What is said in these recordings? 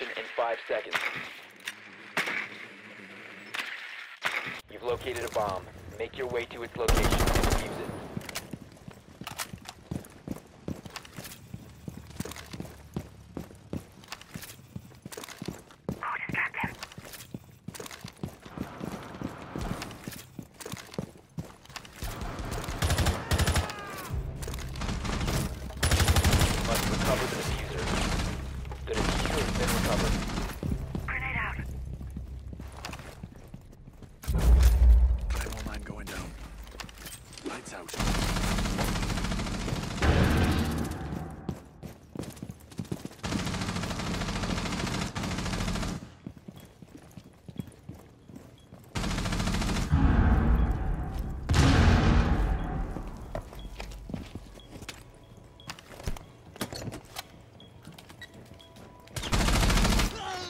Insertion in five seconds. You've located a bomb. Make your way to its location and defuse it. Must recover. The out.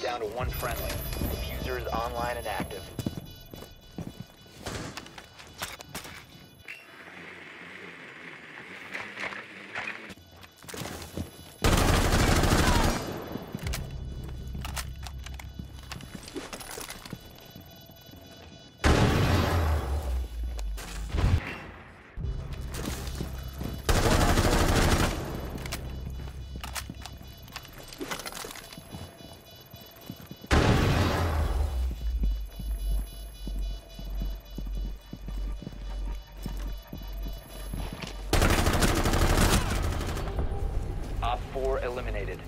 Down to one friendly. Defuser is online and active. 4 eliminated.